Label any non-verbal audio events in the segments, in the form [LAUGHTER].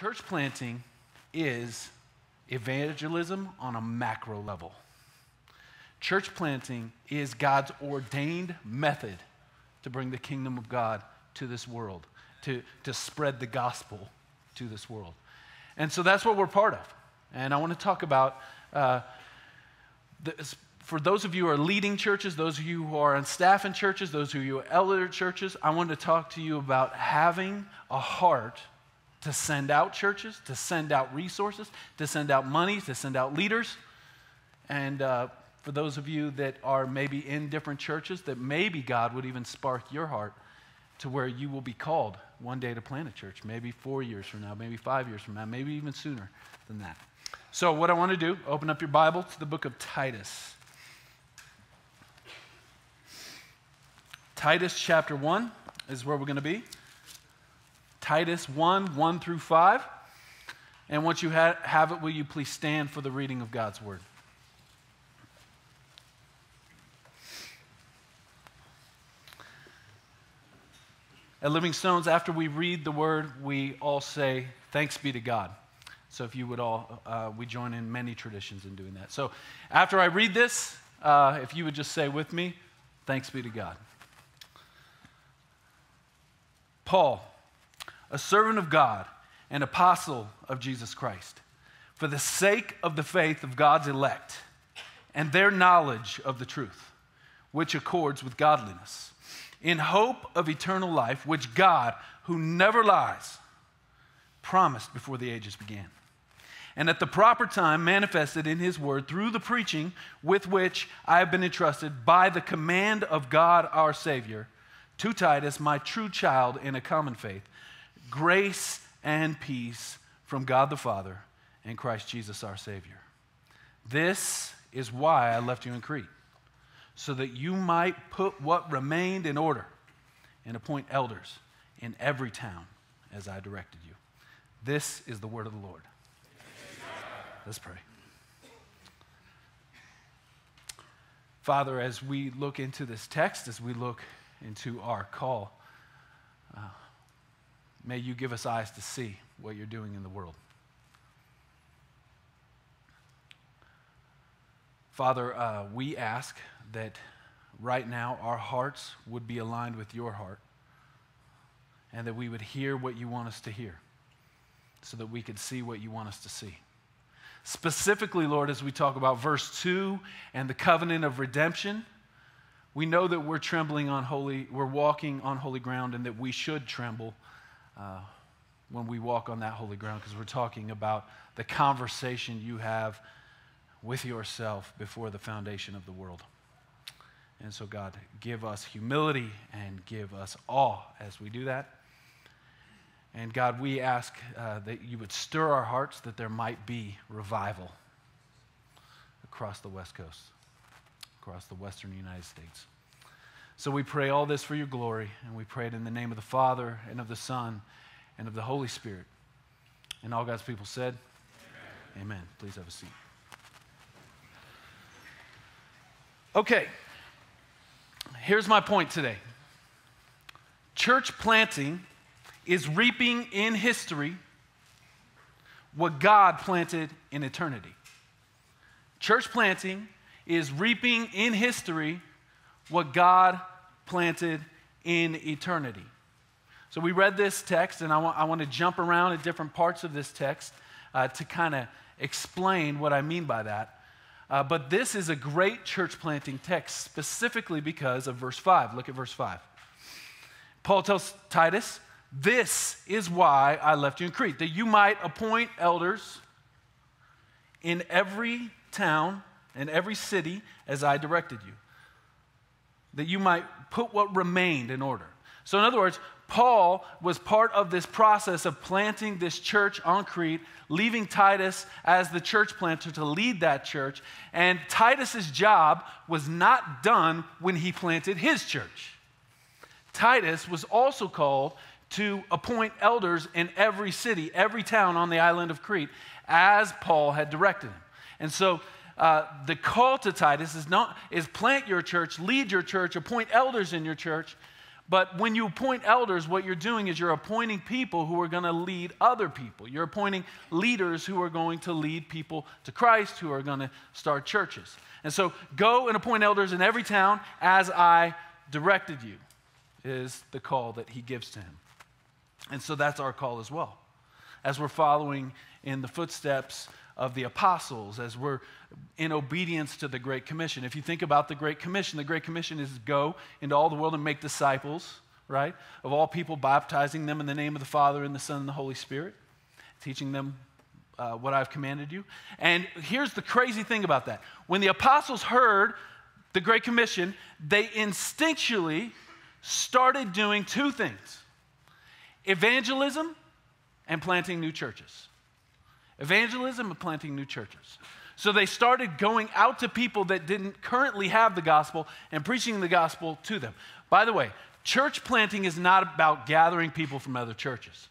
Church planting is evangelism on a macro level. Church planting is God's ordained method to bring the kingdom of God to this world, to, to spread the gospel to this world. And so that's what we're part of. And I want to talk about, uh, for those of you who are leading churches, those of you who are on staff in churches, those of you who are elder churches, I want to talk to you about having a heart to send out churches, to send out resources, to send out money, to send out leaders. And uh, for those of you that are maybe in different churches, that maybe God would even spark your heart to where you will be called one day to plant a church, maybe four years from now, maybe five years from now, maybe even sooner than that. So, what I want to do, open up your Bible to the book of Titus. Titus chapter 1 is where we're going to be. Titus 1 1 through 5. And once you ha- have it, will you please stand for the reading of God's word? At Living Stones, after we read the word, we all say, Thanks be to God. So if you would all, uh, we join in many traditions in doing that. So after I read this, uh, if you would just say with me, Thanks be to God. Paul, a servant of God, an apostle of Jesus Christ, for the sake of the faith of God's elect and their knowledge of the truth, which accords with godliness in hope of eternal life, which God, who never lies, promised before the ages began. And at the proper time manifested in his word through the preaching with which I have been entrusted by the command of God our Savior to Titus, my true child in a common faith, grace and peace from God the Father and Christ Jesus our Savior. This is why I left you in Crete so that you might put what remained in order and appoint elders in every town as I directed you. This is the word of the Lord. Let's pray. Father, as we look into this text, as we look into our call, uh, may you give us eyes to see what you're doing in the world. Father, uh, we ask that right now our hearts would be aligned with your heart and that we would hear what you want us to hear so that we could see what you want us to see. Specifically, Lord, as we talk about verse 2 and the covenant of redemption, we know that we're trembling on holy, we're walking on holy ground, and that we should tremble uh, when we walk on that holy ground because we're talking about the conversation you have with yourself before the foundation of the world. And so, God, give us humility and give us awe as we do that. And God, we ask uh, that you would stir our hearts that there might be revival across the West Coast, across the Western United States. So we pray all this for your glory, and we pray it in the name of the Father, and of the Son, and of the Holy Spirit. And all God's people said, Amen. Amen. Please have a seat. Okay here's my point today church planting is reaping in history what God planted in eternity. Church planting is reaping in history what God planted in eternity. So we read this text, and I want, I want to jump around at different parts of this text uh, to kind of explain what I mean by that. Uh, but this is a great church planting text specifically because of verse 5. Look at verse 5. Paul tells Titus, This is why I left you in Crete, that you might appoint elders in every town and every city as I directed you, that you might put what remained in order. So, in other words, Paul was part of this process of planting this church on Crete, leaving Titus as the church planter to lead that church. And Titus's job was not done when he planted his church. Titus was also called to appoint elders in every city, every town on the island of Crete, as Paul had directed him. And so uh, the call to Titus is not is plant your church, lead your church, appoint elders in your church, But when you appoint elders, what you're doing is you're appointing people who are going to lead other people. You're appointing leaders who are going to lead people to Christ, who are going to start churches. And so go and appoint elders in every town as I directed you, is the call that he gives to him. And so that's our call as well. As we're following in the footsteps of the apostles, as we're in obedience to the Great Commission. If you think about the Great Commission, the Great Commission is go into all the world and make disciples, right? Of all people, baptizing them in the name of the Father and the Son and the Holy Spirit, teaching them uh, what I've commanded you. And here's the crazy thing about that when the apostles heard the Great Commission, they instinctually started doing two things evangelism and planting new churches. Evangelism and planting new churches. So they started going out to people that didn't currently have the gospel and preaching the gospel to them. By the way, church planting is not about gathering people from other churches.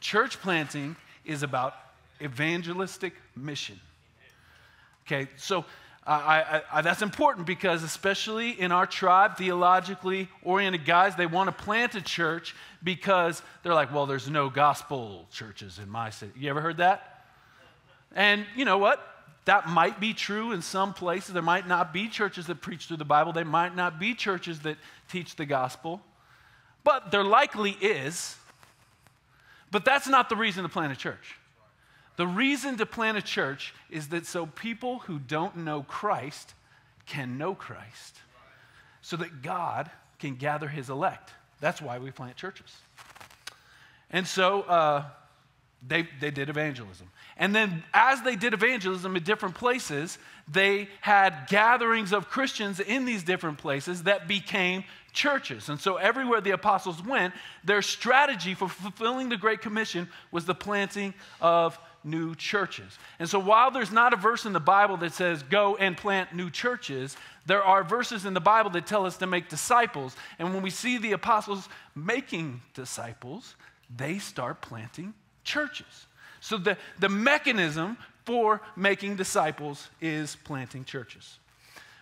Church planting is about evangelistic mission. Okay, so uh, I, I, that's important because, especially in our tribe, theologically oriented guys, they want to plant a church because they're like, well, there's no gospel churches in my city. You ever heard that? And you know what? That might be true in some places. There might not be churches that preach through the Bible, there might not be churches that teach the gospel, but there likely is. But that's not the reason to plant a church. The reason to plant a church is that so people who don't know Christ can know Christ, so that God can gather his elect. That's why we plant churches. And so uh, they, they did evangelism. And then, as they did evangelism in different places, they had gatherings of Christians in these different places that became churches. And so, everywhere the apostles went, their strategy for fulfilling the Great Commission was the planting of new churches. And so, while there's not a verse in the Bible that says, go and plant new churches, there are verses in the Bible that tell us to make disciples. And when we see the apostles making disciples, they start planting churches. So, the, the mechanism for making disciples is planting churches.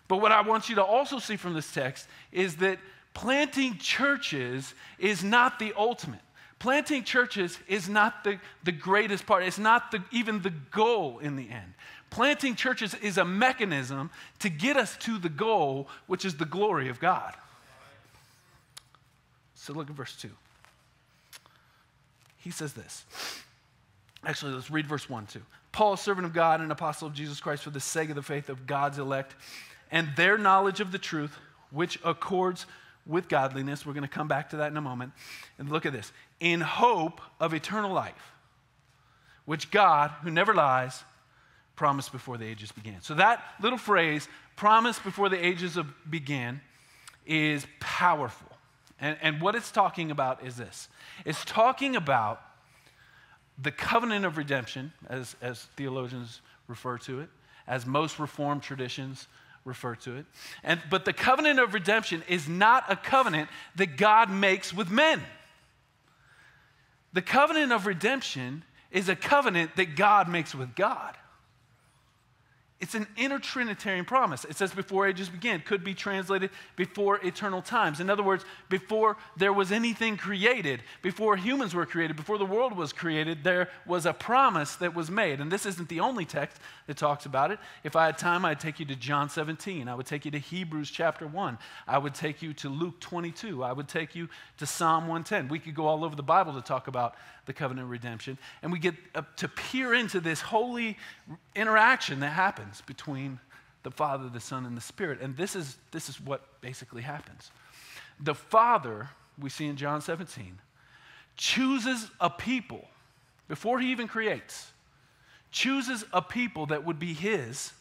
But what I want you to also see from this text is that planting churches is not the ultimate. Planting churches is not the, the greatest part, it's not the, even the goal in the end. Planting churches is a mechanism to get us to the goal, which is the glory of God. So look at verse 2. He says this. Actually, let's read verse 1 too. Paul, servant of God and apostle of Jesus Christ, for the sake of the faith of God's elect and their knowledge of the truth, which accords with godliness. We're going to come back to that in a moment. And look at this in hope of eternal life, which God, who never lies, promised before the ages began. So that little phrase, promised before the ages of began, is powerful. And, and what it's talking about is this it's talking about the covenant of redemption, as, as theologians refer to it, as most Reformed traditions refer to it. And, but the covenant of redemption is not a covenant that God makes with men. The covenant of redemption is a covenant that God makes with God. It's an intertrinitarian promise. It says before ages began, could be translated before eternal times. In other words, before there was anything created, before humans were created, before the world was created, there was a promise that was made. And this isn't the only text that talks about it. If I had time, I'd take you to John 17. I would take you to Hebrews chapter 1. I would take you to Luke 22. I would take you to Psalm 110. We could go all over the Bible to talk about the covenant redemption. And we get to peer into this holy interaction that happens between the Father, the Son, and the Spirit. And this is, this is what basically happens. The Father, we see in John 17, chooses a people before he even creates, chooses a people that would be his.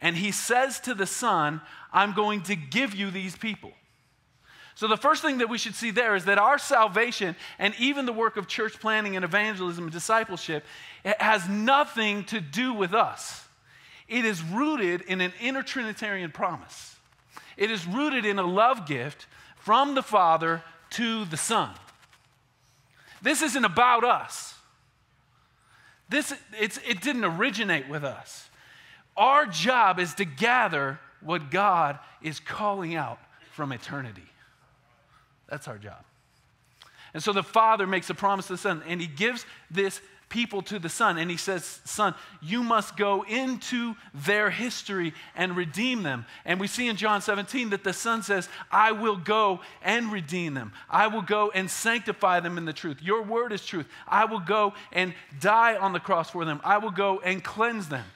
And he says to the Son, I'm going to give you these people. So, the first thing that we should see there is that our salvation and even the work of church planting and evangelism and discipleship has nothing to do with us. It is rooted in an intertrinitarian promise, it is rooted in a love gift from the Father to the Son. This isn't about us. This, it didn't originate with us. Our job is to gather what God is calling out from eternity. That's our job. And so the Father makes a promise to the Son, and He gives this people to the Son. And He says, Son, you must go into their history and redeem them. And we see in John 17 that the Son says, I will go and redeem them. I will go and sanctify them in the truth. Your word is truth. I will go and die on the cross for them. I will go and cleanse them.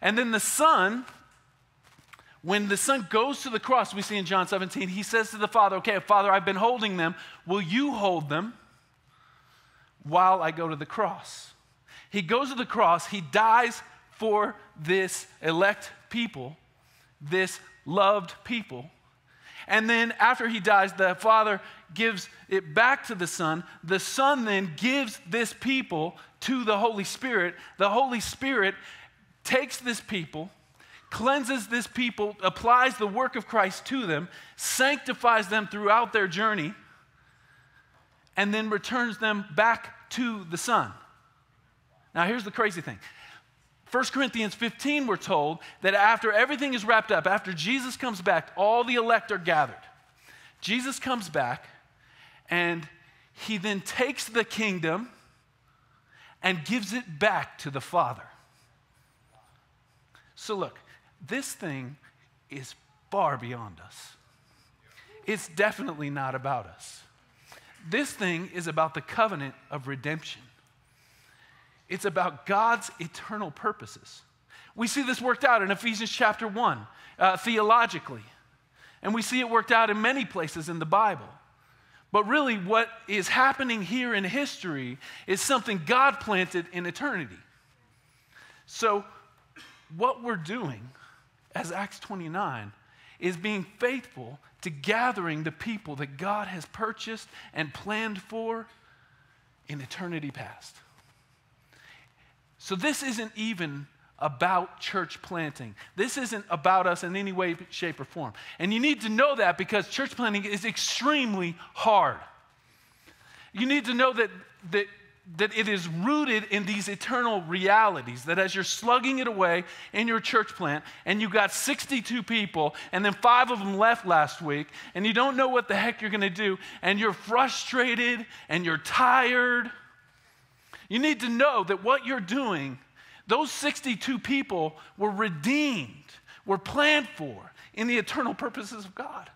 And then the Son when the son goes to the cross, we see in John 17, he says to the father, Okay, Father, I've been holding them. Will you hold them while I go to the cross? He goes to the cross, he dies for this elect people, this loved people. And then after he dies, the Father gives it back to the Son. The Son then gives this people to the Holy Spirit. The Holy Spirit takes this people cleanses this people, applies the work of Christ to them, sanctifies them throughout their journey, and then returns them back to the Son. Now, here's the crazy thing 1 Corinthians 15, we're told that after everything is wrapped up, after Jesus comes back, all the elect are gathered. Jesus comes back, and he then takes the kingdom and gives it back to the Father. So, look, this thing is far beyond us. It's definitely not about us. This thing is about the covenant of redemption. It's about God's eternal purposes. We see this worked out in Ephesians chapter 1, uh, theologically. And we see it worked out in many places in the Bible. But really, what is happening here in history is something God planted in eternity. So, what we're doing as Acts 29 is being faithful to gathering the people that God has purchased and planned for in eternity past. So, this isn't even about church planting. This isn't about us in any way, shape, or form. And you need to know that because church planting is extremely hard. You need to know that, that that it is rooted in these eternal realities. That as you're slugging it away in your church plant, and you got 62 people, and then five of them left last week, and you don't know what the heck you're going to do, and you're frustrated and you're tired, you need to know that what you're doing, those 62 people were redeemed, were planned for in the eternal purposes of God.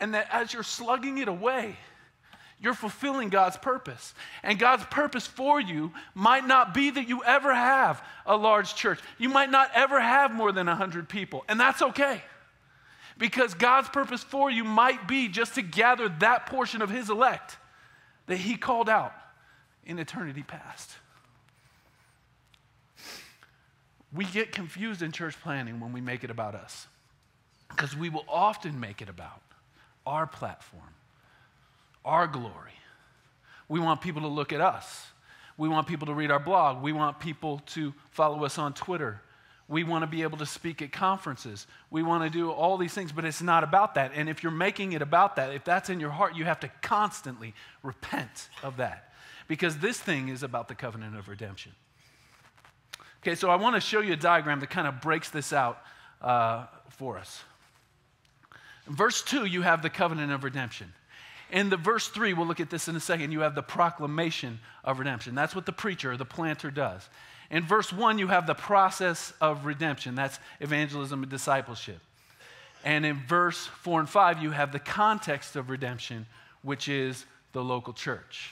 And that as you're slugging it away, you're fulfilling God's purpose. And God's purpose for you might not be that you ever have a large church. You might not ever have more than 100 people, and that's okay. Because God's purpose for you might be just to gather that portion of His elect that He called out in eternity past. We get confused in church planting when we make it about us, because we will often make it about our platform our glory. We want people to look at us. We want people to read our blog. We want people to follow us on Twitter. We want to be able to speak at conferences. We want to do all these things, but it's not about that. And if you're making it about that, if that's in your heart, you have to constantly repent of that. Because this thing is about the covenant of redemption. Okay, so I want to show you a diagram that kind of breaks this out uh, for us. In verse 2, you have the covenant of redemption. In the verse 3, we'll look at this in a second, you have the proclamation of redemption. That's what the preacher, the planter, does. In verse 1, you have the process of redemption. That's evangelism and discipleship. And in verse 4 and 5, you have the context of redemption, which is the local church.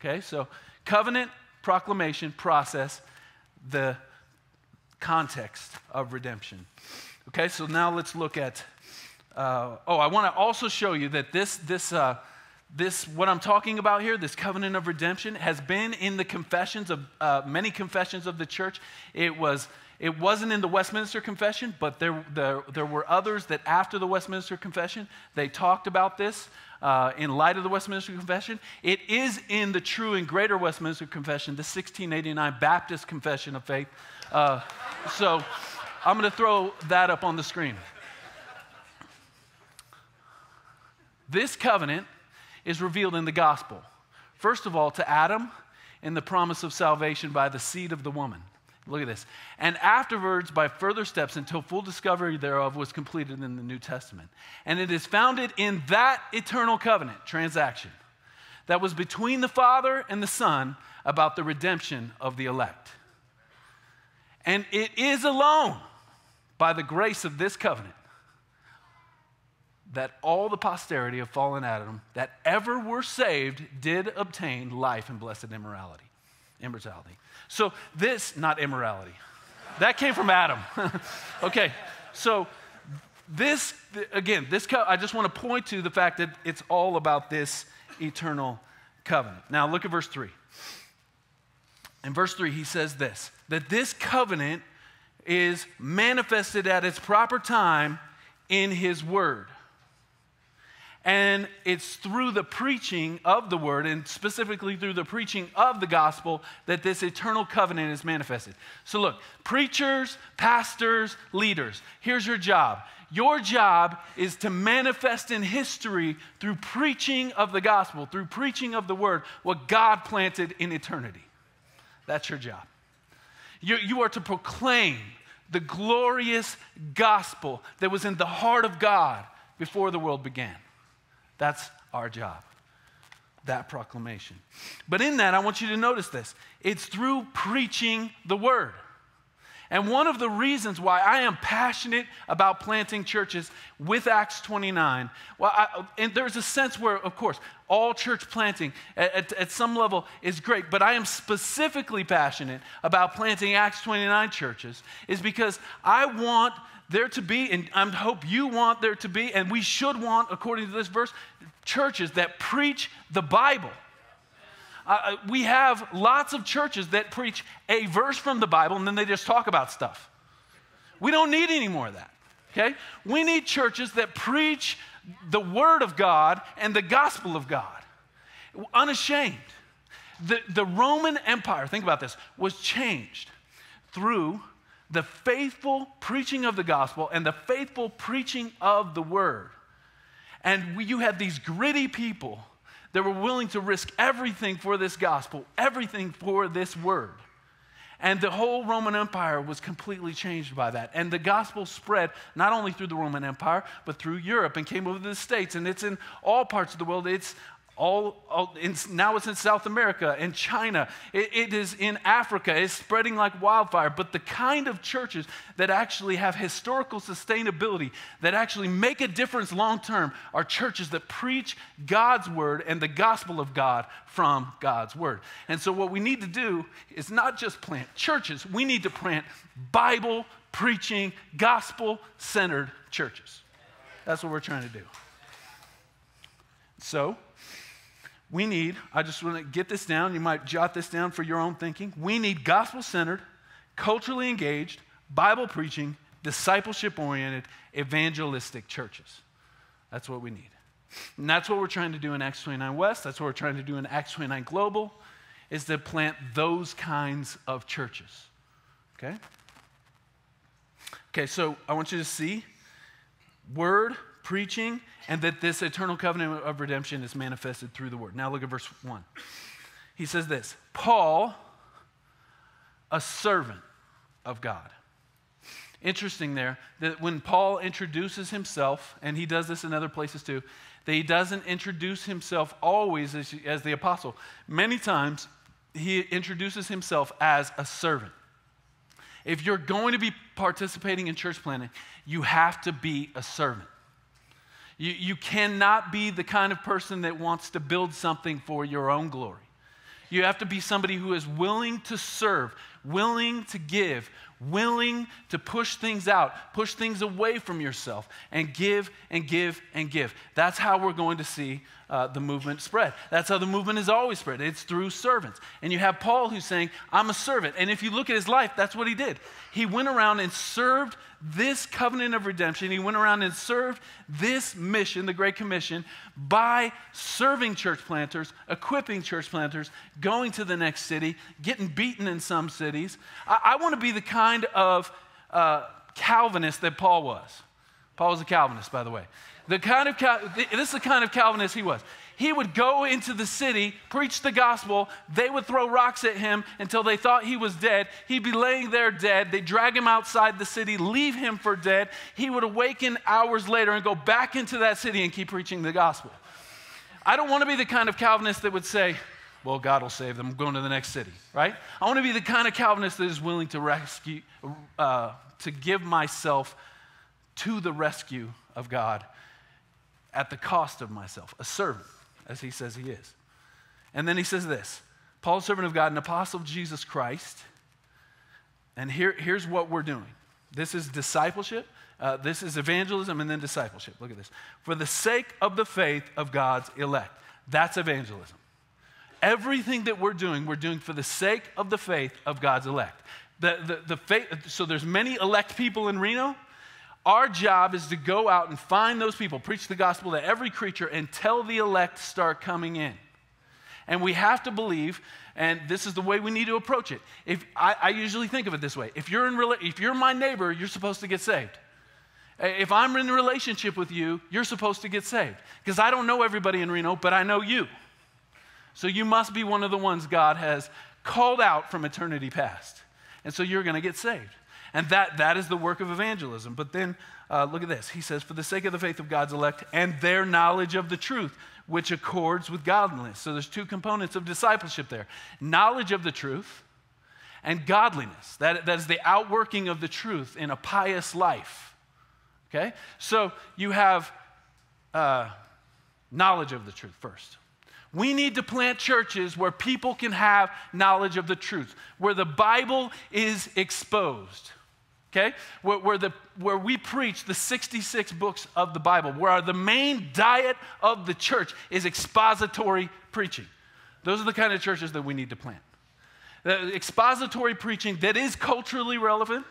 Okay, so covenant, proclamation, process, the context of redemption. Okay, so now let's look at uh, oh, I want to also show you that this, this, uh, this, what I'm talking about here, this covenant of redemption, has been in the confessions of uh, many confessions of the church. It was. It wasn't in the Westminster Confession, but there, there, there were others that after the Westminster Confession, they talked about this uh, in light of the Westminster Confession. It is in the true and greater Westminster Confession, the 1689 Baptist Confession of Faith. Uh, so I'm going to throw that up on the screen. This covenant is revealed in the gospel. First of all, to Adam in the promise of salvation by the seed of the woman. Look at this. And afterwards, by further steps, until full discovery thereof was completed in the New Testament. And it is founded in that eternal covenant transaction that was between the Father and the Son about the redemption of the elect. And it is alone by the grace of this covenant that all the posterity of fallen Adam that ever were saved did obtain life and blessed immorality. Immortality. So this, not immorality. That came from Adam. [LAUGHS] okay, so this, again, this, I just want to point to the fact that it's all about this eternal covenant. Now look at verse 3. In verse 3, he says this that this covenant is manifested at its proper time in his word. And it's through the preaching of the word, and specifically through the preaching of the gospel, that this eternal covenant is manifested. So, look, preachers, pastors, leaders, here's your job. Your job is to manifest in history through preaching of the gospel, through preaching of the word, what God planted in eternity. That's your job. You, you are to proclaim the glorious gospel that was in the heart of God before the world began. That's our job, that proclamation. But in that, I want you to notice this it's through preaching the word. And one of the reasons why I am passionate about planting churches with Acts 29, well, I, and there's a sense where, of course, all church planting at, at, at, some level is great, but I am specifically passionate about planting Acts 29 churches, is because I want there to be, and I hope you want there to be, and we should want, according to this verse, churches that preach the Bible. Uh, uh, we have lots of churches that preach a verse from the Bible and then they just talk about stuff. We don't need any more of that. Okay? We need churches that preach the Word of God and the gospel of God, unashamed. The, the Roman Empire, think about this, was changed through the faithful preaching of the gospel and the faithful preaching of the Word. And we, you had these gritty people that were willing to risk everything for this gospel, everything for this word. And the whole Roman Empire was completely changed by that. And the gospel spread not only through the Roman Empire, but through Europe and came over to the States. And it's in all parts of the world. It's all, all in, now it's in South America and China. It, it is in Africa. It's spreading like wildfire. But the kind of churches that actually have historical sustainability, that actually make a difference long term, are churches that preach God's word and the gospel of God from God's word. And so, what we need to do is not just plant churches, we need to plant Bible preaching, gospel centered churches. That's what we're trying to do. So, we need, I just want to get this down, you might jot this down for your own thinking. We need gospel centered, culturally engaged, Bible preaching, discipleship oriented, evangelistic churches. That's what we need. And that's what we're trying to do in Acts 29 West. That's what we're trying to do in Acts 29 Global, is to plant those kinds of churches. Okay? Okay, so I want you to see word, preaching, and that this eternal covenant of redemption is manifested through the word. Now look at verse 1. He says this Paul, a servant of God. Interesting there that when Paul introduces himself, and he does this in other places too, that he doesn't introduce himself always as, as the apostle. Many times he introduces himself as a servant. If you're going to be participating in church planting, you have to be a servant. You, you cannot be the kind of person that wants to build something for your own glory. You have to be somebody who is willing to serve, willing to give, willing to push things out, push things away from yourself, and give and give and give. That's how we're going to see uh, the movement spread. That's how the movement is always spread. It's through servants. And you have Paul who's saying, I'm a servant. And if you look at his life, that's what he did. He went around and served this covenant of redemption. He went around and served this mission, the Great Commission, by serving church planters, equipping church planters, going to the next city, getting beaten in some cities. I, I want to be the kind of uh, Calvinist that Paul was. Paul was a Calvinist, by the way The kind of this is the kind of Calvinist he was. He would go into the city, preach the gospel. They would throw rocks at him until they thought he was dead. He'd be laying there dead. They'd drag him outside the city, leave him for dead. He would awaken hours later and go back into that city and keep preaching the gospel. I don't want to be the kind of Calvinist that would say, well, God will save them. I'm going to the next city, right? I want to be the kind of Calvinist that is willing to rescue, uh, to give myself to the rescue of God at the cost of myself, a servant, as he says he is. And then he says this Paul, servant of God, an apostle of Jesus Christ. And here, here's what we're doing this is discipleship, uh, this is evangelism, and then discipleship. Look at this. For the sake of the faith of God's elect. That's evangelism. Everything that we're doing, we're doing for the sake of the faith of God's elect. The, the, the faith, so there's many elect people in Reno. Our job is to go out and find those people, preach the gospel to every creature until the elect start coming in. And we have to believe, and this is the way we need to approach it. If I, I usually think of it this way: if you're in, if you're my neighbor, you're supposed to get saved. If I'm in a relationship with you, you're supposed to get saved. Because I don't know everybody in Reno, but I know you. So you must be one of the ones God has called out from eternity past. And so you're going to get saved. And that, that is the work of evangelism. But then uh, look at this. He says, For the sake of the faith of God's elect and their knowledge of the truth, which accords with godliness. So there's two components of discipleship there knowledge of the truth and godliness. That, that is the outworking of the truth in a pious life. Okay? So you have uh, knowledge of the truth first. We need to plant churches where people can have knowledge of the truth, where the Bible is exposed. Okay? Where, where, the, where we preach the 66 books of the Bible, where the main diet of the church is expository preaching. Those are the kind of churches that we need to plant. The expository preaching that is culturally relevant,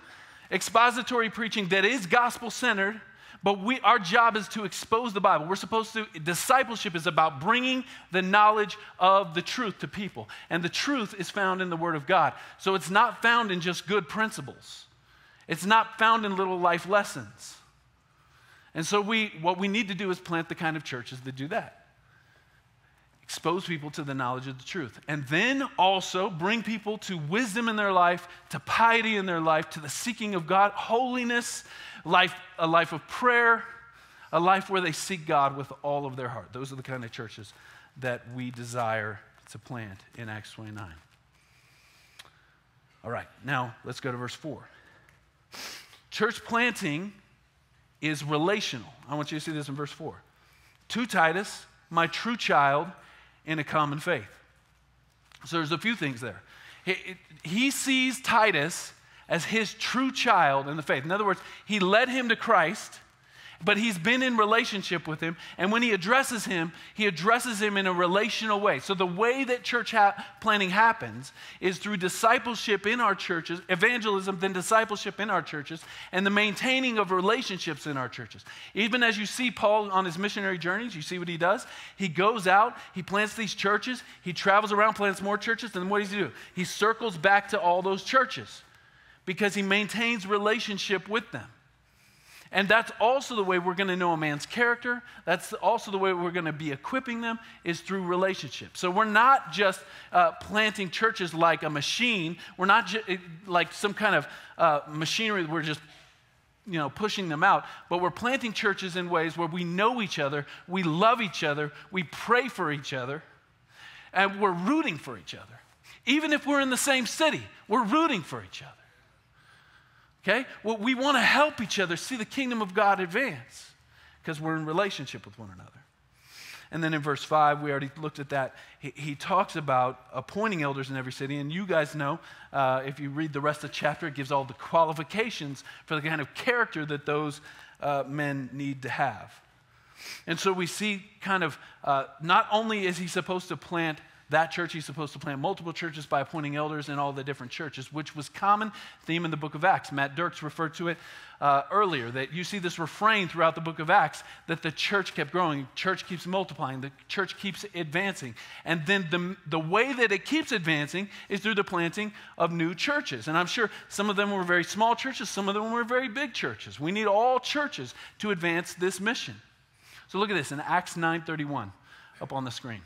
expository preaching that is gospel centered, but we, our job is to expose the Bible. We're supposed to, discipleship is about bringing the knowledge of the truth to people. And the truth is found in the Word of God. So it's not found in just good principles, it's not found in little life lessons. And so we, what we need to do is plant the kind of churches that do that expose people to the knowledge of the truth. And then also bring people to wisdom in their life, to piety in their life, to the seeking of God, holiness, life, a life of prayer, a life where they seek God with all of their heart. Those are the kind of churches that we desire to plant in Acts 29. All right, now let's go to verse 4. Church planting is relational. I want you to see this in verse 4. To Titus, my true child in a common faith. So there's a few things there. He, he sees Titus as his true child in the faith. In other words, he led him to Christ, but he's been in relationship with him. And when he addresses him, he addresses him in a relational way. So the way that church ha- planting happens is through discipleship in our churches, evangelism, then discipleship in our churches, and the maintaining of relationships in our churches. Even as you see Paul on his missionary journeys, you see what he does? He goes out, he plants these churches, he travels around, plants more churches, and then what does he do? He circles back to all those churches because he maintains relationship with them. And that's also the way we're going to know a man's character. That's also the way we're going to be equipping them is through relationship. So we're not just uh, planting churches like a machine. We're not ju- like some kind of uh, machinery. We're just you know pushing them out. But we're planting churches in ways where we know each other, we love each other, we pray for each other, and we're rooting for each other. Even if we're in the same city, we're rooting for each other. Okay? Well, we want to help each other see the kingdom of God advance because we're in relationship with one another. And then in verse 5, we already looked at that. He, he talks about appointing elders in every city. And you guys know, uh, if you read the rest of the chapter, it gives all the qualifications for the kind of character that those uh, men need to have. And so we see kind of uh, not only is he supposed to plant that church he's supposed to plant multiple churches by appointing elders in all the different churches which was common theme in the book of acts. Matt dirks referred to it uh, earlier that you see this refrain throughout the book of acts that the church kept growing church keeps multiplying the church keeps advancing. And then the, the way that it keeps advancing is through the planting of new churches. And i'm sure some of them were very small churches some of them were very big churches. We need all churches to advance this mission. So look at this in Acts 9:31 up on the screen.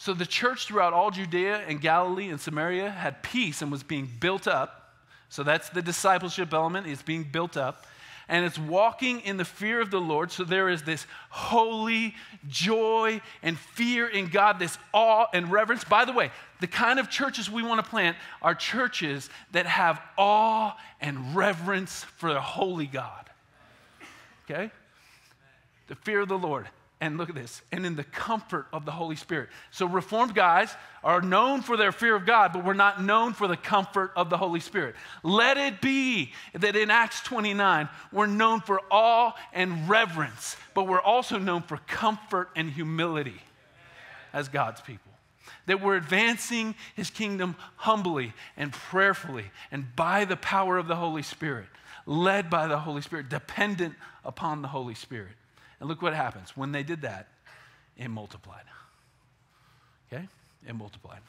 So the church throughout all Judea and Galilee and Samaria had peace and was being built up. So that's the discipleship element, it's being built up. And it's walking in the fear of the Lord. So there is this holy joy and fear in God, this awe and reverence. By the way, the kind of churches we want to plant are churches that have awe and reverence for the holy God. Okay? The fear of the Lord and look at this, and in the comfort of the Holy Spirit. So, Reformed guys are known for their fear of God, but we're not known for the comfort of the Holy Spirit. Let it be that in Acts 29, we're known for awe and reverence, but we're also known for comfort and humility as God's people. That we're advancing His kingdom humbly and prayerfully and by the power of the Holy Spirit, led by the Holy Spirit, dependent upon the Holy Spirit. And look what happens. When they did that, it multiplied. Okay? It multiplied.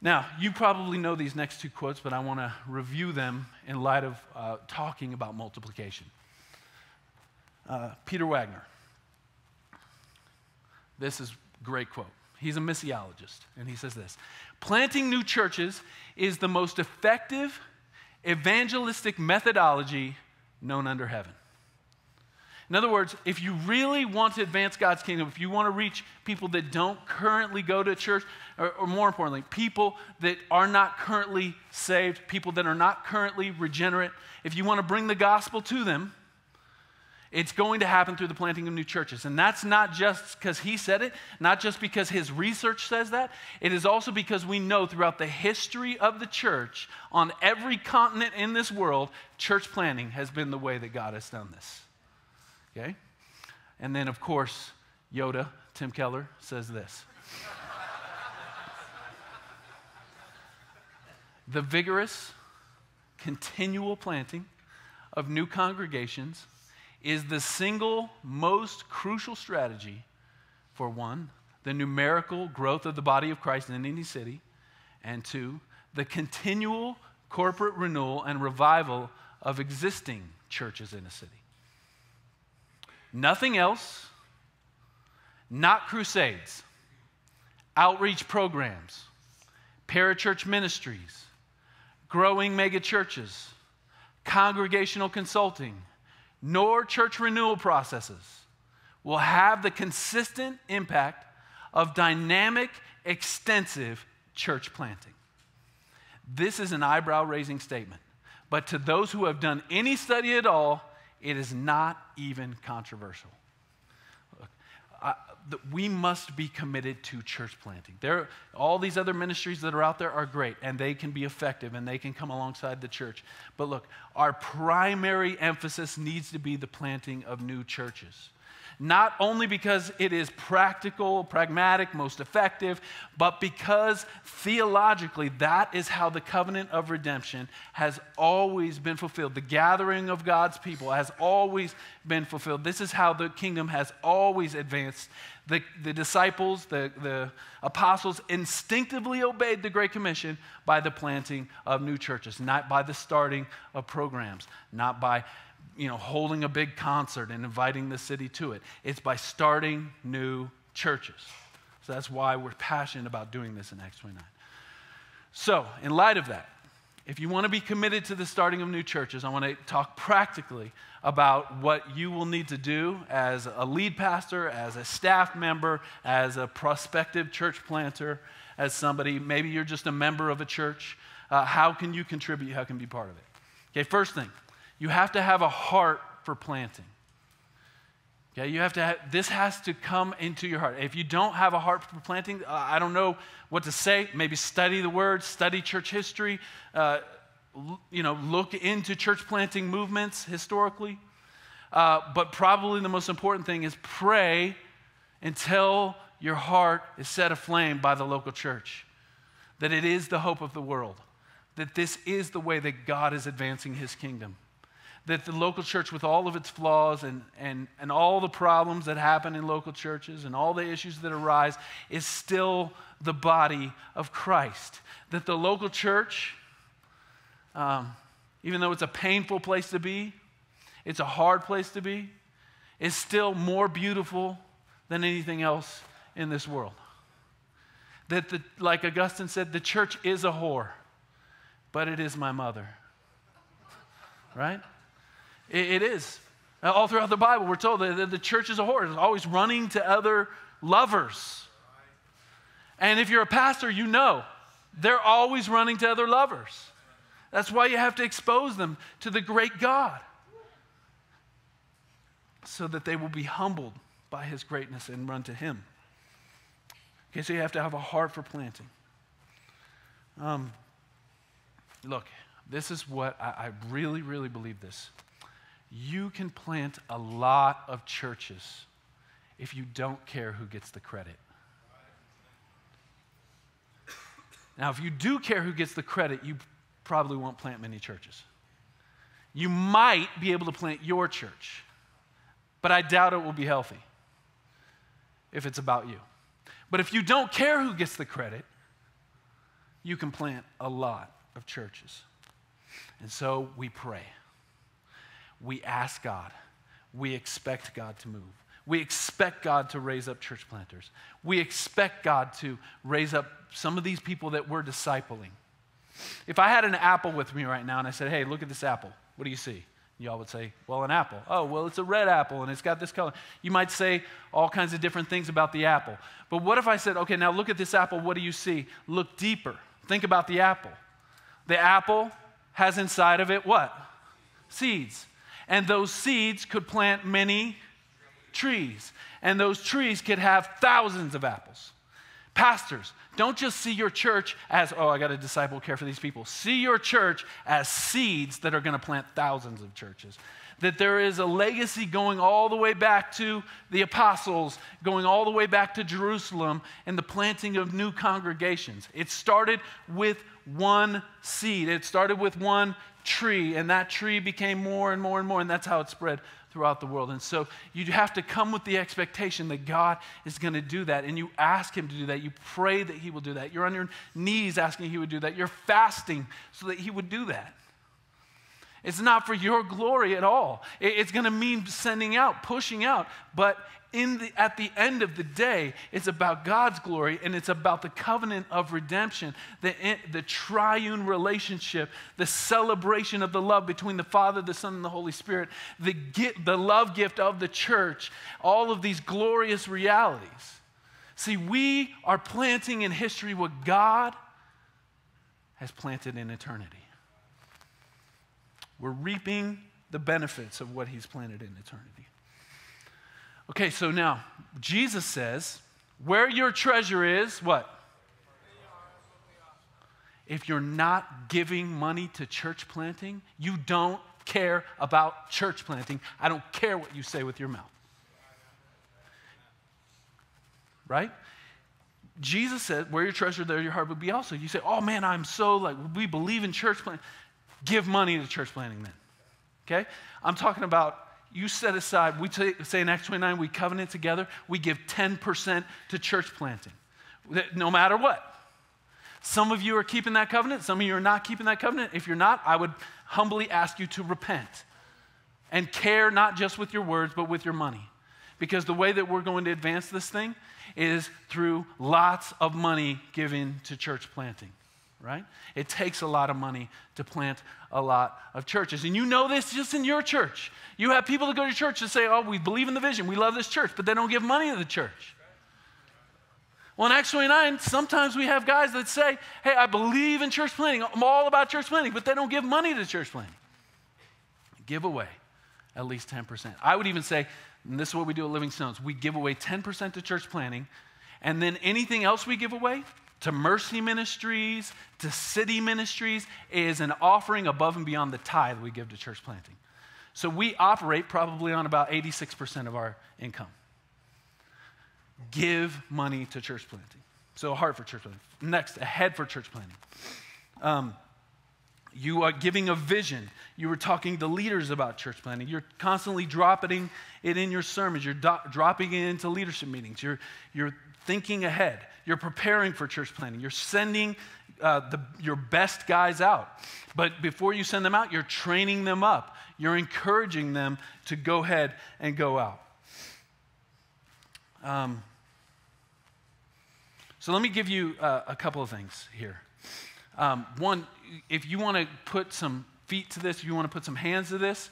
Now, you probably know these next two quotes, but I want to review them in light of uh, talking about multiplication. Uh, Peter Wagner. This is a great quote. He's a missiologist, and he says this Planting new churches is the most effective evangelistic methodology known under heaven. In other words, if you really want to advance God's kingdom, if you want to reach people that don't currently go to church, or, or, more importantly, people that are not currently saved, people that are not currently regenerate, if you want to bring the gospel to them, it's going to happen through the planting of new churches. And that's not just because he said it, not just because his research says that. It is also because we know throughout the history of the church, on every continent in this world, church planting has been the way that God has done this. Okay? And then, of course, Yoda, Tim Keller, says this The vigorous, continual planting of new congregations is the single most crucial strategy for one, the numerical growth of the body of Christ in any city, and two, the continual corporate renewal and revival of existing churches in a city. Nothing else, not crusades, outreach programs, parachurch ministries, growing megachurches, congregational consulting, nor church renewal processes will have the consistent impact of dynamic, extensive church planting. This is an eyebrow raising statement, but to those who have done any study at all, it is not even controversial. Look, we must be committed to church planting. There, all these other ministries that are out there are great, and they can be effective, and they can come alongside the church. But look, our primary emphasis needs to be the planting of new churches not only because it is practical, pragmatic, most effective, but because theologically that is how the covenant of redemption has always been fulfilled. The gathering of God's people has always been fulfilled. This is how the kingdom has always advanced. The, the disciples, the, the apostles instinctively obeyed the Great Commission by the planting of new churches, not by the starting of programs, not by you know, holding a big concert and inviting the city to it. It's by starting new churches. So that's why we're passionate about doing this in Acts 29. So, in light of that, if you want to be committed to the starting of new churches, I want to talk practically about what you will need to do as a lead pastor, as a staff member, as a prospective church planter, as somebody, maybe you're just a member of a church. Uh, how can you contribute? How can you be part of it? Okay, first thing, you have to have a heart for planting. Okay, you have to have, this has to come into your heart. If you don't have a heart for planting, uh, I don't know what to say. Maybe study the word, study church history, uh, you know, look into church planting movements historically. Uh, but probably the most important thing is pray until your heart is set aflame by the local church. That it is the hope of the world. That this is the way that God is advancing his kingdom that the local church, with all of its flaws and, and, and all the problems that happen in local churches and all the issues that arise, is still the body of Christ. That the local church, um, even though it's a painful place to be, it's a hard place to be, is still more beautiful than anything else in this world. That, the, like Augustine said, the church is a whore, but it is my mother. Right? It, it is. All throughout the Bible, we're told that the church is a whore. It's always running to other lovers. And if you're a pastor, you know they're always running to other lovers. That's why you have to expose them to the great God so that they will be humbled by his greatness and run to him. Okay, so you have to have a heart for planting. Um, look, this is what I, I really, really believe this. You can plant a lot of churches if you don't care who gets the credit. Now, if you do care who gets the credit, you probably won't plant many churches. You might be able to plant your church, but I doubt it will be healthy if it's about you. But if you don't care who gets the credit, you can plant a lot of churches. And so we pray. We ask God. We expect God to move. We expect God to raise up church planters. We expect God to raise up some of these people that we're discipling. If I had an apple with me right now and I said, hey, look at this apple, what do you see? Y'all would say, well, an apple. Oh, well, it's a red apple and it's got this color. You might say all kinds of different things about the apple. But what if I said, okay, now look at this apple, what do you see? Look deeper. Think about the apple. The apple has inside of it what? Seeds. And those seeds could plant many trees. And those trees could have thousands of apples. Pastors, don't just see your church as, oh, I got to disciple care for these people. See your church as seeds that are going to plant thousands of churches. That there is a legacy going all the way back to the apostles, going all the way back to Jerusalem, and the planting of new congregations. It started with one seed, it started with one tree, and that tree became more and more and more, and that's how it spread throughout the world. And so you have to come with the expectation that God is going to do that. And you ask Him to do that. You pray that He will do that. You're on your knees asking He would do that. You're fasting so that He would do that. It's not for your glory at all. It's going to mean sending out, pushing out, but in the, at the end of the day, it's about God's glory and it's about the covenant of redemption, the, the triune relationship, the celebration of the love between the Father, the Son, and the Holy Spirit, the, the love gift of the church, all of these glorious realities. See, we are planting in history what God has planted in eternity. We're reaping the benefits of what He's planted in eternity. Okay, so now Jesus says, where your treasure is, what? If you're not giving money to church planting, you don't care about church planting. I don't care what you say with your mouth. Right? Jesus said, Where your treasure, there your heart will be also. You say, Oh man, I'm so like, we believe in church planting. Give money to church planting then. Okay? I'm talking about you set aside, we say in Acts 29, we covenant together, we give 10% to church planting, no matter what. Some of you are keeping that covenant, some of you are not keeping that covenant. If you're not, I would humbly ask you to repent and care not just with your words, but with your money. Because the way that we're going to advance this thing is through lots of money given to church planting right? It takes a lot of money to plant a lot of churches. And you know this just in your church. You have people that go to church and say, Oh, we believe in the vision, we love this church, but they don't give money to the church. Well, in Acts 29, sometimes we have guys that say, Hey, I believe in church planting. I'm all about church planting, but they don't give money to church planting. Give away at least 10%. I would even say, and this is what we do at Living Stones we give away 10% to church planting, and then anything else we give away, to mercy ministries, to city ministries, is an offering above and beyond the tithe we give to church planting. So we operate probably on about 86% of our income. Give money to church planting. So a heart for church planting. Next, a head for church planting. Um, you are giving a vision. You were talking to leaders about church planting. You're constantly dropping it in your sermons. You're do- dropping it into leadership meetings. You're, you're thinking ahead. You're preparing for church planting. You're sending uh, the, your best guys out. But before you send them out, you're training them up. You're encouraging them to go ahead and go out. Um, so let me give you uh, a couple of things here. Um, one, if you want to put some feet to this, if you want to put some hands to this,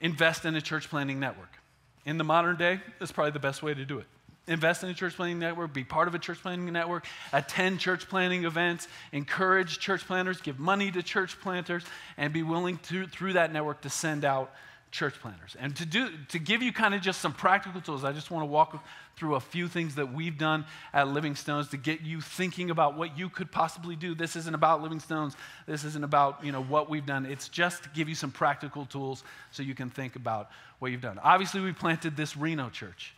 invest in a church planting network. In the modern day, that's probably the best way to do it invest in a church planting network, be part of a church planting network, attend church planting events, encourage church planters, give money to church planters, and be willing to, through that network to send out church planters. And to do to give you kind of just some practical tools, I just want to walk through a few things that we've done at Living Stones to get you thinking about what you could possibly do. This isn't about Living Stones. This isn't about, you know, what we've done. It's just to give you some practical tools so you can think about what you've done. Obviously, we planted this Reno church.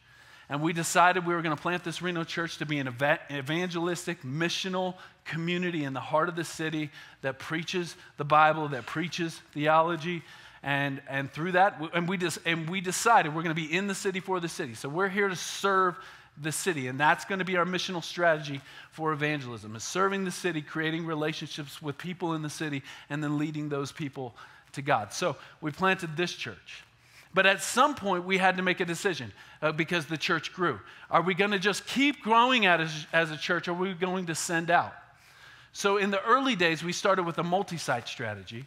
And we decided we were going to plant this Reno church to be an evangelistic, missional community in the heart of the city that preaches the Bible, that preaches theology. And, and through that, and we, just, and we decided we're going to be in the city for the city. So we're here to serve the city. And that's going to be our missional strategy for evangelism, is serving the city, creating relationships with people in the city, and then leading those people to God. So we planted this church. But at some point, we had to make a decision uh, because the church grew. Are we going to just keep growing as, as a church, or are we going to send out? So, in the early days, we started with a multi site strategy.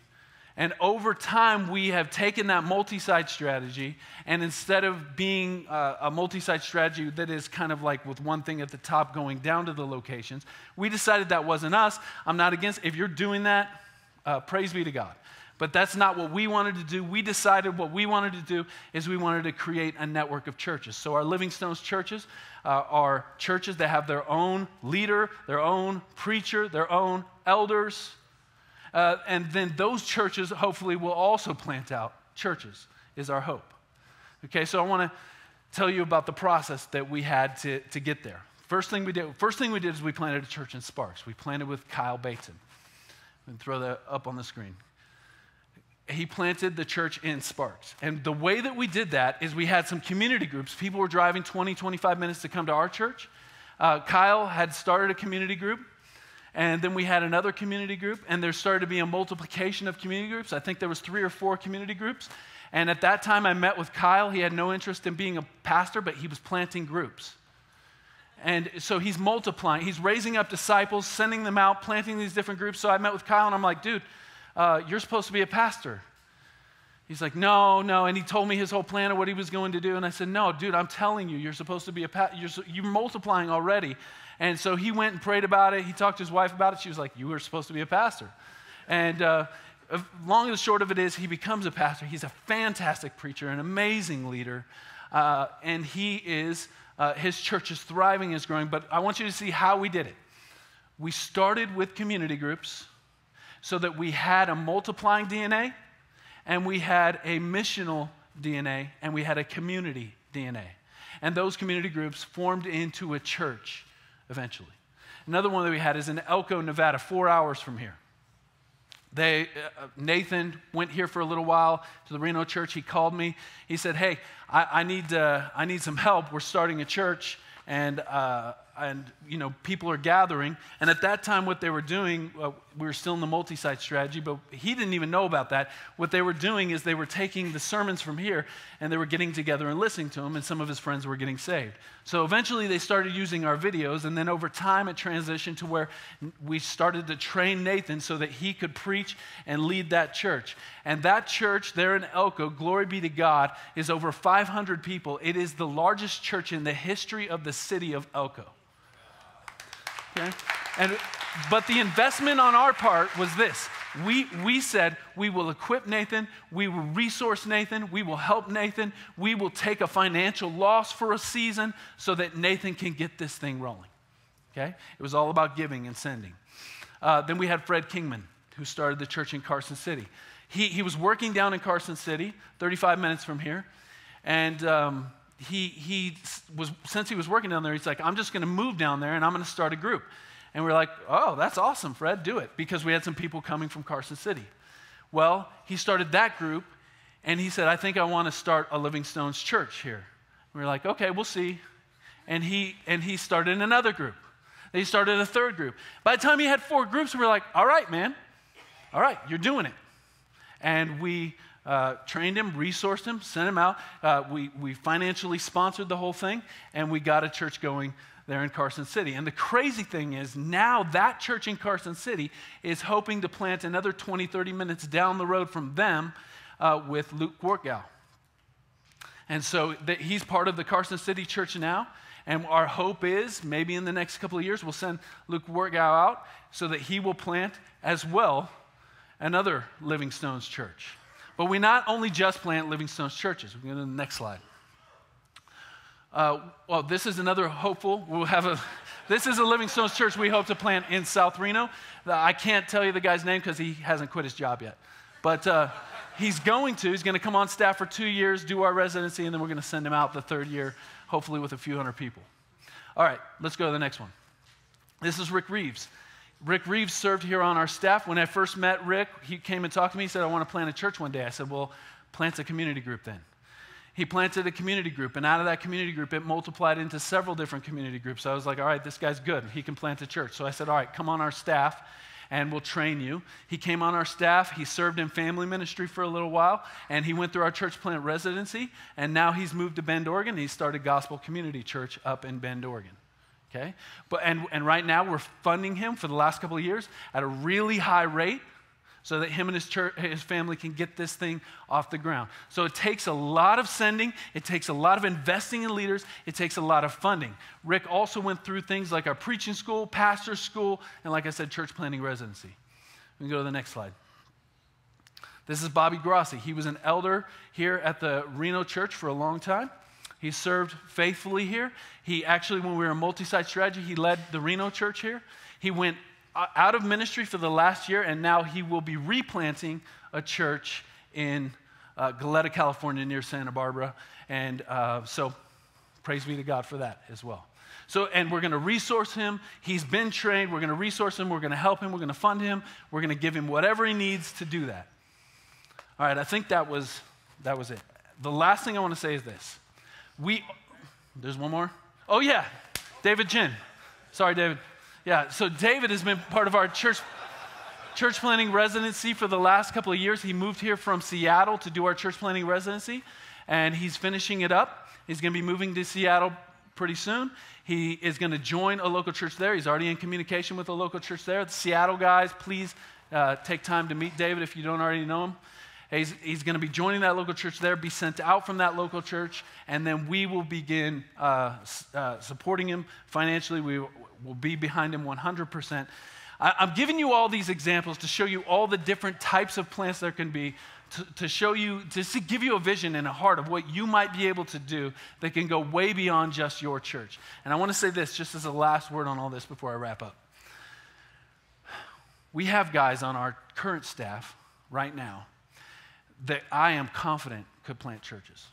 And over time, we have taken that multi site strategy, and instead of being uh, a multi site strategy that is kind of like with one thing at the top going down to the locations, we decided that wasn't us. I'm not against, if you're doing that, uh, praise be to God. But that's not what we wanted to do. We decided what we wanted to do is we wanted to create a network of churches. So our Living Stones churches uh, are churches that have their own leader, their own preacher, their own elders. Uh, and then those churches hopefully will also plant out churches, is our hope. Okay, so I want to tell you about the process that we had to, to get there. First thing we did, first thing we did is we planted a church in Sparks. We planted with Kyle Bateson. And throw that up on the screen he planted the church in Sparks. And the way that we did that is we had some community groups. People were driving 20, 25 minutes to come to our church. Uh, Kyle had started a community group, and then we had another community group, and there started to be a multiplication of community groups. I think there was three or four community groups. And at that time, I met with Kyle. He had no interest in being a pastor, but he was planting groups. And so he's multiplying. He's raising up disciples, sending them out, planting these different groups. So I met with Kyle, and I'm like, dude, uh, You're supposed to be a pastor. He's like, No, no. And he told me his whole plan of what he was going to do. And I said, No, dude, I'm telling you, you're supposed to be a pastor. You're, you're multiplying already. And so he went and prayed about it. He talked to his wife about it. She was like, You were supposed to be a pastor. And uh, long and short of it is, he becomes a pastor. He's a fantastic preacher, an amazing leader. Uh, and he is, uh, his church is thriving, is growing. But I want you to see how we did it. We started with community groups so that we had a multiplying DNA and we had a missional DNA and we had a community DNA. And those community groups formed into a church eventually. Another one that we had is in Elko, Nevada, four hours from here. They, uh, Nathan went here for a little while to the Reno church. He called me. He said, Hey, I, I need, uh, I need some help. We're starting a church, and uh, and you know people are gathering and at that time what they were doing uh, we were still in the multi-site strategy but he didn't even know about that. What they were doing is they were taking the sermons from here and they were getting together and listening to them and some of his friends were getting saved. So eventually they started using our videos and then over time it transitioned to where we started to train nathan so that he could preach and lead that church. And that church there in elko glory be to god is over 500 people. It is the largest church in the history of the city of elko Okay? And, but the investment on our part was this. We, we said, we will equip Nathan, we will resource Nathan, we will help Nathan, we will take a financial loss for a season so that Nathan can get this thing rolling. Okay? It was all about giving and sending. Uh, then we had Fred Kingman, who started the church in Carson City. He, he was working down in Carson City, 35 minutes from here, and um, he, he was, since he was working down there, he's like, I'm just going to move down there and I'm going to start a group. And we're like, oh, that's awesome, Fred, do it. Because we had some people coming from Carson City. Well, he started that group and he said, I think I want to start a Living Stones church here. We we're like, okay, we'll see. And he, and he started another group. They started a third group. By the time he had four groups, we were like, all right, man, all right, you're doing it. And we uh, trained him, resourced him, sent him out. Uh, we, we financially sponsored the whole thing, and we got a church going there in Carson City. And the crazy thing is, now that church in Carson City is hoping to plant another 20, 30 minutes down the road from them uh, with Luke Workow. And so the, he's part of the Carson City Church now. And our hope is maybe in the next couple of years, we'll send Luke Workow out so that he will plant as well another Living Stones church. But we not only just plant Living Stones churches. We go to the next slide. Uh, well, this is another hopeful. We'll have a. [LAUGHS] This is a Living Stones church we hope to plant in South Reno. I can't tell you the guy's name because he hasn't quit his job yet, but uh, he's going to. He's going to come on staff for two years, do our residency, and then we're going to send him out the third year, hopefully with a few hundred people. All right, let's go to the next one. This is Rick Reeves. Rick Reeves served here on our staff. When I first met Rick, he came and talked to me. He said, I want to plant a church one day. I said, Well, plant a community group then. He planted a community group, and out of that community group, it multiplied into several different community groups. I was like, All right, this guy's good. He can plant a church. So I said, All right, come on our staff and we'll train you. He came on our staff. He served in family ministry for a little while, and he went through our church plant residency, and now he's moved to Bend, Oregon. He started Gospel Community Church up in Bend, Oregon okay? But, and, and right now we're funding him for the last couple of years at a really high rate so that him and his, church, his family can get this thing off the ground. So it takes a lot of sending, it takes a lot of investing in leaders, it takes a lot of funding. Rick also went through things like our preaching school, pastor school, and like I said, church planting residency. We can go to the next slide. This is Bobby Grossi. He was an elder here at the Reno church for a long time. He served faithfully here. He actually, when we were in multi site strategy, he led the Reno church here. He went out of ministry for the last year, and now he will be replanting a church in uh, Goleta, California, near Santa Barbara. And uh, so, praise be to God for that as well. So, and we're going to resource him. He's been trained. We're going to resource him. We're going to help him. We're going to fund him. We're going to give him whatever he needs to do that. All right, I think that was, that was it. The last thing I want to say is this we, there's one more. Oh, yeah, David Jin. Sorry, David. Yeah, so David has been part of our church church planting residency for the last couple of years. He moved here from Seattle to do our church planting residency, and he's finishing it up. He's going to be moving to Seattle pretty soon. He is going to join a local church there. He's already in communication with a local church there. The Seattle guys, please uh, take time to meet David if you don't already know him. He's, he's going to be joining that local church there, be sent out from that local church, and then we will begin uh, uh, supporting him financially. We will be behind him 100%. I, I'm giving you all these examples to show you all the different types of plants there can be, to, to show you, to give you a vision and a heart of what you might be able to do that can go way beyond just your church. And I want to say this just as a last word on all this before I wrap up. We have guys on our current staff right now that I am confident could plant churches.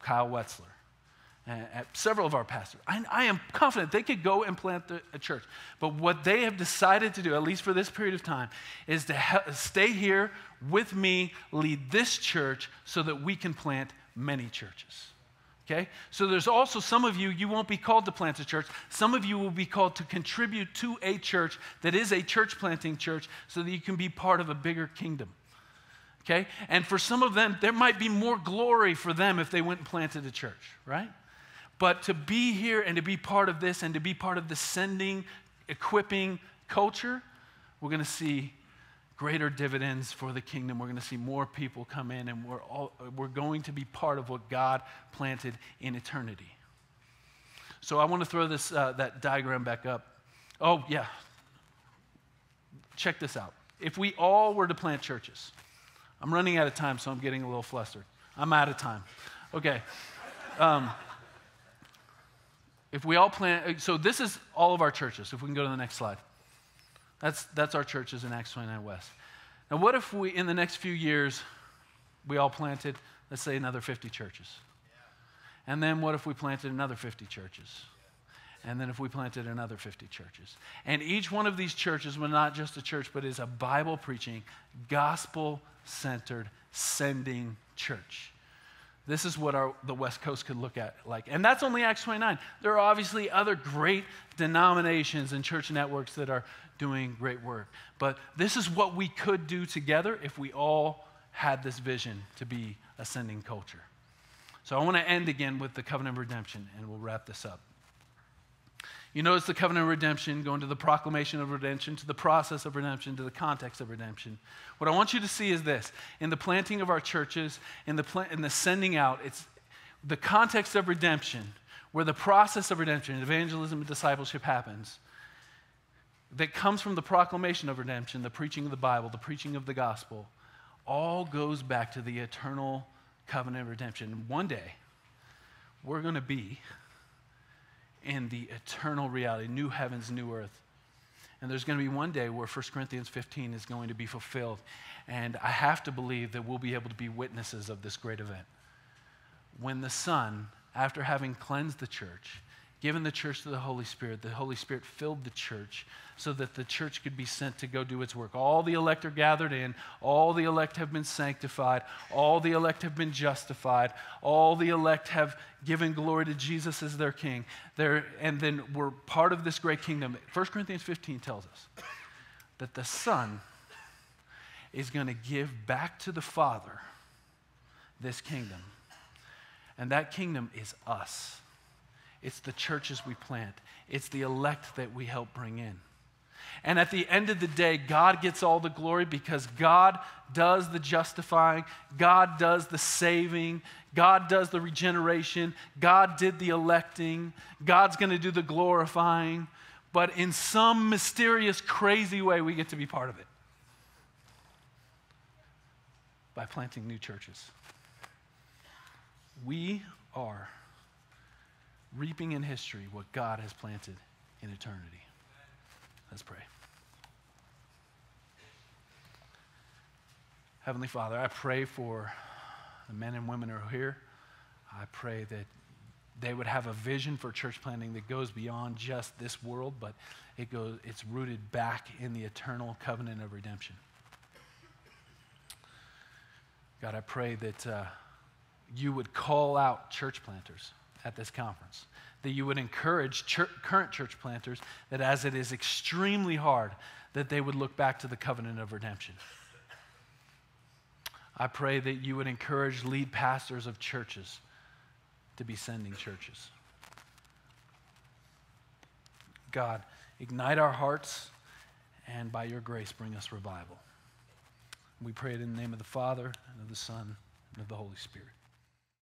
Kyle Wetzler, uh, and several of our pastors. I, I, am confident they could go and plant the, a church. But what they have decided to do, at least for this period of time, is to ha- stay here with me, lead this church so that we can plant many churches. Okay? So there's also some of you, you won't be called to plant a church. Some of you will be called to contribute to a church that is a church planting church so that you can be part of a bigger kingdom okay? And for some of them, there might be more glory for them if they went and planted a church, right? But to be here and to be part of this and to be part of the sending, equipping culture, we're going to see greater dividends for the kingdom. We're going to see more people come in, and we're, all, we're going to be part of what God planted in eternity. So I want to throw this, uh, that diagram back up. Oh, yeah. Check this out. If we all were to plant churches, I'm running out of time, so I'm getting a little flustered. I'm out of time. Okay. Um, if we all plan, so this is all of our churches. If we can go to the next slide. That's, that's our churches in Acts 29 West. Now, what if we, in the next few years, we all planted, let's say, another 50 churches? And then what if we planted another 50 churches? And then if we planted another 50 churches. And each one of these churches was not just a church, but is a Bible preaching, gospel centered, sending church. This is what our, the West Coast could look at like. And that's only Acts 29. There are obviously other great denominations and church networks that are doing great work. But this is what we could do together if we all had this vision to be ascending culture. So I want to end again with the covenant of redemption, and we'll wrap this up. You notice the covenant of redemption, going to the proclamation of redemption, to the process of redemption, to the context of redemption. What I want you to see is this in the planting of our churches, in the, in the sending out, it's the context of redemption, where the process of redemption, evangelism and discipleship happens, that comes from the proclamation of redemption, the preaching of the Bible, the preaching of the gospel, all goes back to the eternal covenant of redemption. One day, we're going to be in the eternal reality, new heavens, new earth. And there's going to be one day where 1 Corinthians 15 is going to be fulfilled. And I have to believe that we'll be able to be witnesses of this great event. When the Son, after having cleansed the church, given the church to the Holy Spirit, the Holy Spirit filled the church so that the church could be sent to go do its work. All the elect are gathered in, all the elect have been sanctified, all the elect have been justified, all the elect have given glory to Jesus as their king. They're, and then we're part of this great kingdom. 1 Corinthians 15 tells us that the Son is going to give back to the Father this kingdom. And that kingdom is us. It's the churches we plant. It's the elect that we help bring in. And at the end of the day, God gets all the glory because God does the justifying, God does the saving, God does the regeneration, God did the electing, God's going to do the glorifying. But in some mysterious, crazy way, we get to be part of it by planting new churches. We are reaping in history what God has planted in eternity. Let's pray. Heavenly Father, I pray for the men and women who are here. I pray that they would have a vision for church planting that goes beyond just this world, but it goes, it's rooted back in the eternal covenant of redemption. God, I pray that uh, you would call out church planters at this conference. That you would encourage church, current church planters that as it is extremely hard, that they would look back to the covenant of redemption. I pray that you would encourage lead pastors of churches to be sending churches. God, ignite our hearts and by your grace bring us revival. We pray it in the name of the Father and of the Son and of the Holy Spirit.